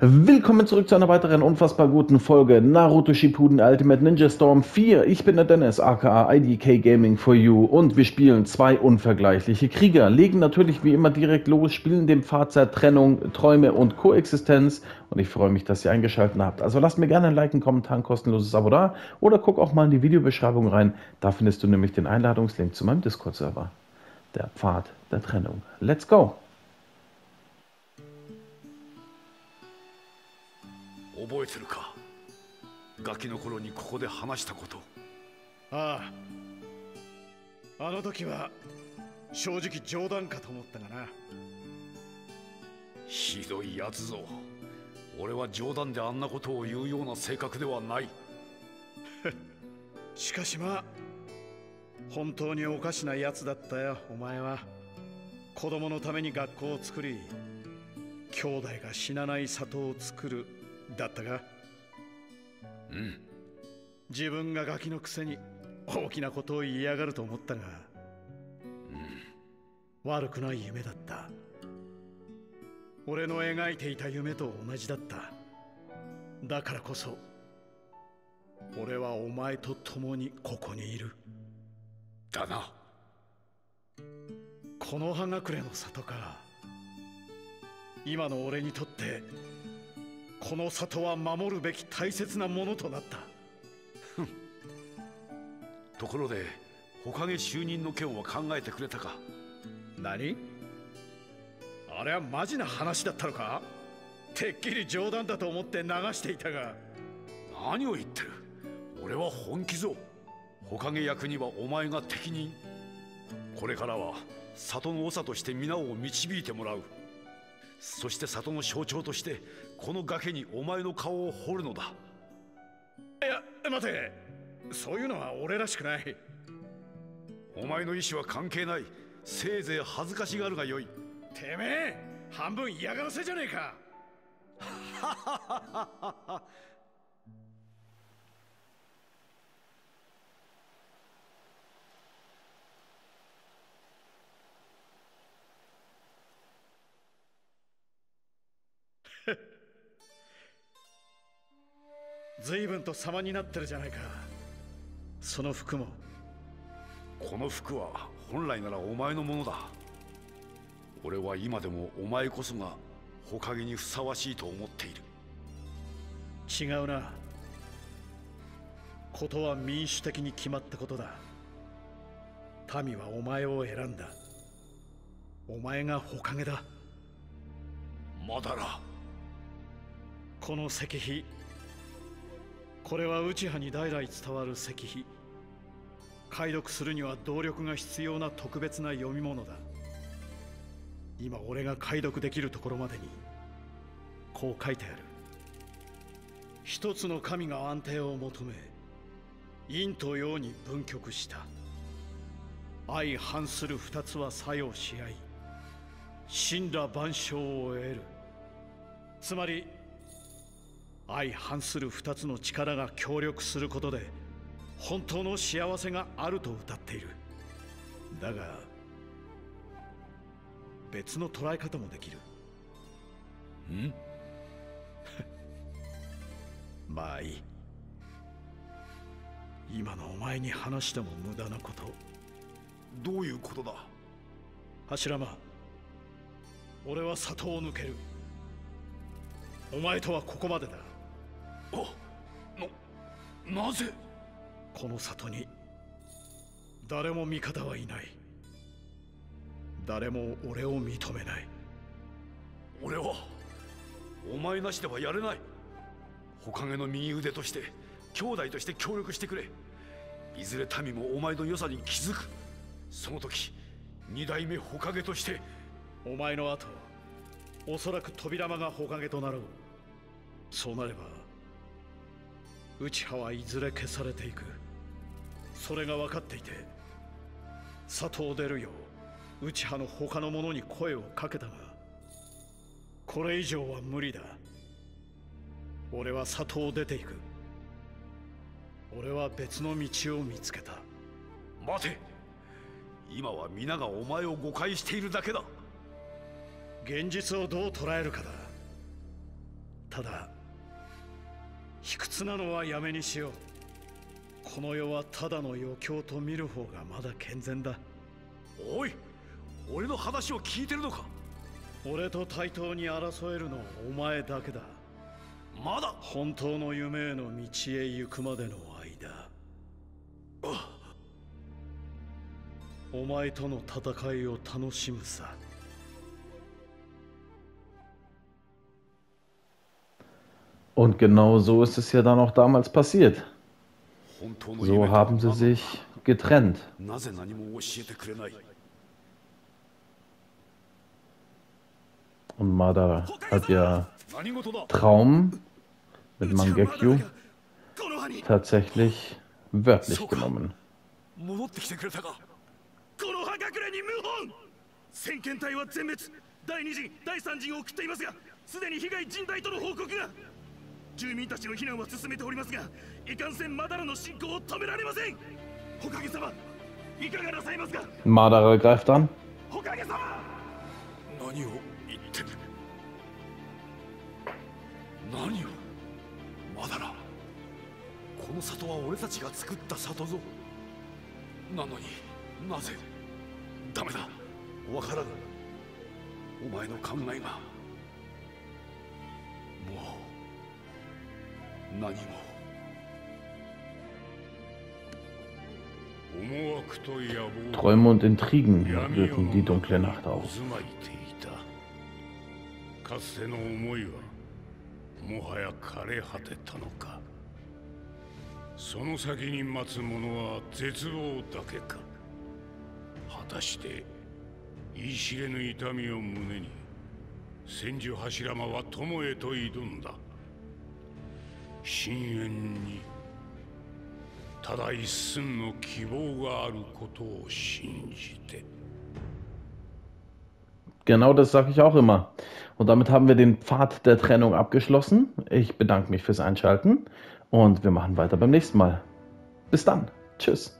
Willkommen zurück zu einer weiteren unfassbar guten Folge Naruto Shippuden Ultimate Ninja Storm 4. Ich bin der Dennis, aka IDK Gaming for You und wir spielen zwei unvergleichliche Krieger, legen natürlich wie immer direkt los, spielen dem Pfad Trennung, Träume und Koexistenz und ich freue mich, dass ihr eingeschaltet habt. Also lasst mir gerne ein Like, einen Kommentar, ein kostenloses Abo da oder guck auch mal in die Videobeschreibung rein, da findest du nämlich den Einladungslink zu meinem Discord-Server. Der Pfad der Trennung. Let's go! 覚えてるか？ガキの頃にここで話したこと。ああ。あの時は正直冗談かと思ったがな。ひどいやつぞ。俺は冗談であんなことを言うような性格ではない。しかしまあ本当におかしなやつだったよお前は。子供のために学校を作り兄弟が死なない里を作るだったがうん。自分がガキのくせに大きなことを言いやがると思ったが悪くない夢だった。俺の描いていた夢と同じだった。だからこそ俺はお前と共にここにいる。だな。この葉隠れの里か今の俺にとってこの里は守るべき大切なものとなった。ところでほかげ就任の件は考えてくれたか？何？あれはマジな話だったのか？てっきり冗談だと思って流していたが。何を言ってる？俺は本気ぞ。ほかげ役にはお前が適任。これからは里の長として皆を導いてもらう。そして里の象徴としてこの崖にお前の顔を彫るのだ。いや待て。そういうのは俺らしくない。お前の意志は関係ない。せいぜい恥ずかしがるがよい。てめえ半分嫌がらせじゃねえか 随分と様になってるじゃないか。その服も。この服は本来ならお前のものだ。俺は今でもお前こそがほかげにふさわしいと思っている。違うな。ことは民主的に決まったことだ。民はお前を選んだ。お前がほかげだ。まだらこの石碑これは内派に代々伝わる石碑。解読するには動力が必要な特別な読み物だ。今俺が解読できるところまでにこう書いてある。一つの神が安定を求め陰と陽に分極した。相反する二つは作用し合い神羅万象を得る。つまり相反する二つの力が協力することで本当の幸せがあると歌っている。だが別の捉え方もできる。ん？まあいい。今のお前に話しても無駄なこと。どういうことだ？柱間俺は里を抜ける。お前とはここまでだ。あななぜ？この里に誰も味方はいない。誰も俺を認めない。俺はお前なしではやれない。ほかげの右腕として兄弟として協力してくれ。いずれ民もお前の良さに気づく。その時二代目ほかげとしてお前の後おそらく扉間がほかげとなろう。そうなれば内派はいずれ消されていく。それが分かっていて里を出るよう内派の他の者に声をかけたがこれ以上は無理だ。俺は里を出ていく。俺は別の道を見つけた。待て。今は皆がお前を誤解しているだけだ。現実をどう捉えるかだ。ただ卑屈なのはやめにしよう。この世はただの余興と見る方がまだ健全だ。おい俺の話を聞いてるのか？俺と対等に争えるのはお前だけだ。まだ？本当の夢への道へ行くまでの間。お前との戦いを楽しむさ Und genau so ist es ja dann auch damals passiert. So haben sie sich getrennt. Und Mada hat ja Traum mit Mangekyu tatsächlich wörtlich genommen. 住民たちの避難は進めておりますがいかんせんマダラの進行を止められません。おかげさまいかがなさいますか？Madara greift an. おかげさま！何を言ってる何を？まだなこの里は俺たちが作った里ぞ。なのになぜ？ダメだ。わからぬ。お前の考えが。もう何も。Träume und Intrigen wirken die dunkle Nacht aus. かつての思いはもはや枯れ果てたのかその先に待つ者は絶望だけか果たして言い知れぬ痛みを胸に千住柱間は友へと挑んだ深淵にただ一寸の希望があることを信じて Genau das sage ich auch immer. Und damit haben wir den Pfad der Trennung abgeschlossen. Ich bedanke mich fürs Einschalten und wir machen weiter beim nächsten Mal. Bis dann. Tschüss.